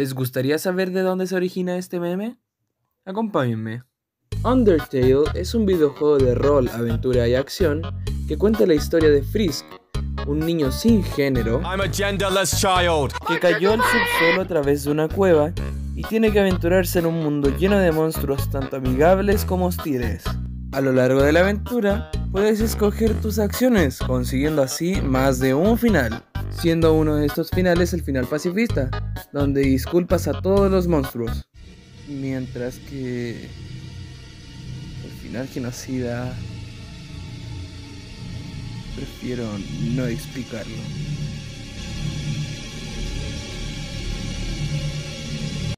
¿Les gustaría saber de dónde se origina este meme? Acompáñenme. Undertale es un videojuego de rol, aventura y acción que cuenta la historia de Frisk, un niño sin género que cayó al subsuelo a través de una cueva y tiene que aventurarse en un mundo lleno de monstruos tanto amigables como hostiles. A lo largo de la aventura, puedes escoger tus acciones, consiguiendo así más de un final, siendo uno de estos finales el final pacifista, donde disculpas a todos los monstruos. Mientras que el final genocida prefiero no explicarlo.